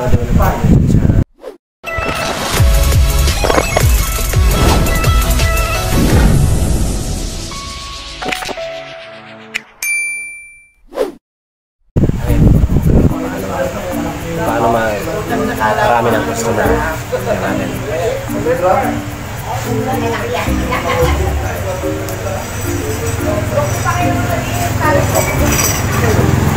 Paano marami ng customer natin. Ano?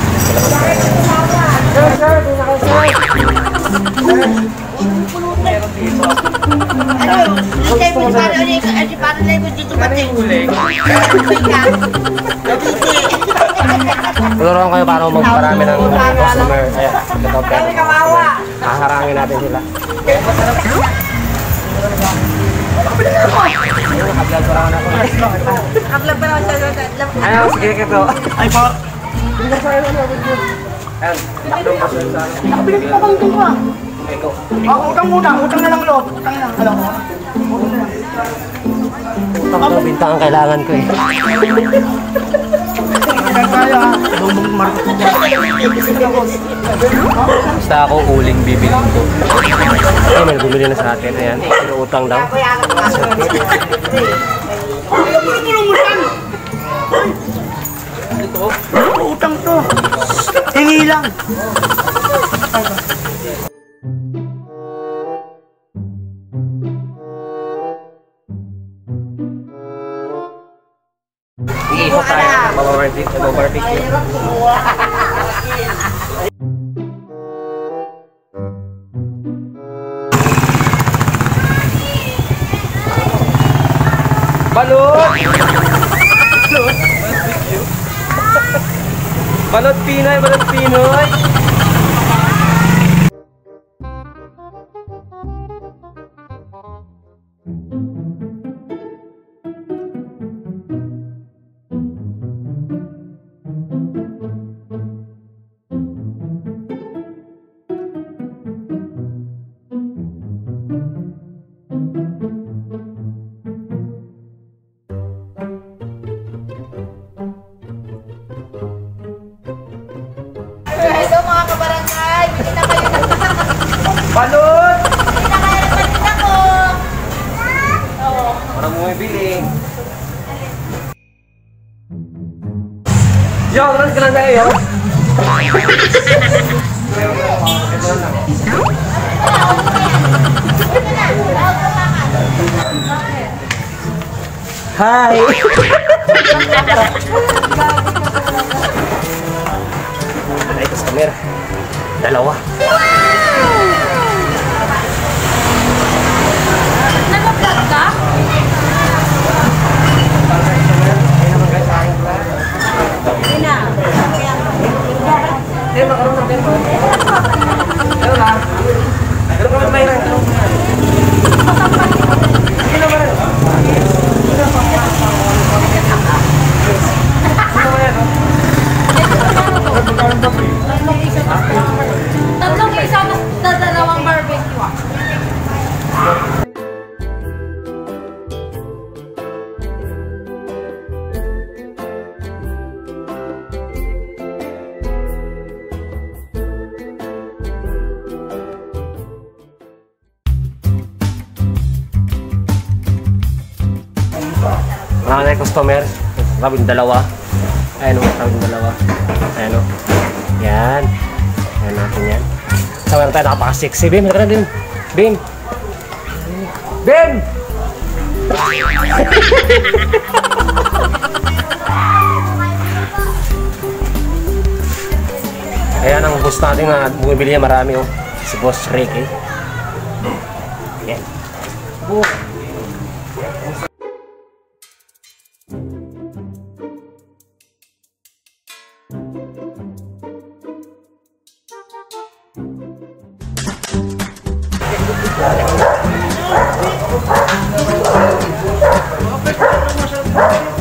Dito pati. Huli. Tuturuan kayo paano magparami ng customer. Ayan, ito pwede. Haharangin natin sila. Upload pa naman siya. Ayaw, sige kito. Ay po. Ayan, takdong pa siya sa Nakabilis pa bang ito ba? Ikaw. Oh, utang muna. Utang na lang loob. Utang na. Ano? Utang daw, bintang ang kailangan ko eh. Basta ako uling bibilin ko. Ay, may bumili na sa atin. Ayan, pero utang daw. Iikot tayo. Mababarbecue. Mababarbecue. Balot! Balot! Balot Pinoy! Balot Pinoy! Balot! Nagpalit ako. Oo. Para bumibili. Yo, meron ka lang tayo. Hi! Mga na customer. Sabing dalawa. Ayan o, sabing dalawa. Ayan o. Yan. Ayan natin yan. Sabi na tayo napaka-sexy. Bim, halika din. Bim. Bim! Ayan ang boss natin na bumibili niya marami oh. Si Boss Ricky. Yan. Oh. Não, não, não. machado.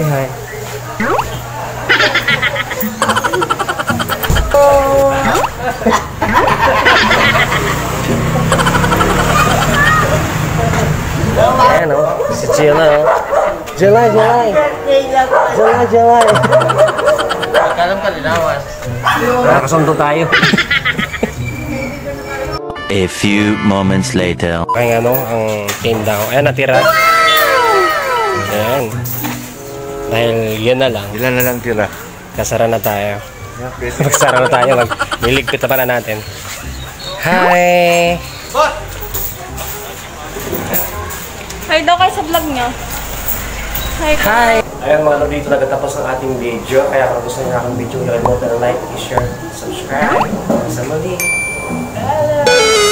Say hi. Ayan o, si Chila o. July, July. July, July. Magkalam ka linawas. Nakasundo tayo. A few moments later. Ang ano, ang chain down. Ayan, natira. Ayan. Dahil yan na lang. Ilan na lang tira? Kasara na tayo. Magsara na tayo. Mag niligpit na pala natin. Hi! Hi daw kayo sa vlog niya. Hi! Hi! Ayan mga nabito, nagtatapos ng ating video. Kaya kung gusto niyo akong video, huwag mo na like, share, subscribe. Sa muli. Hello!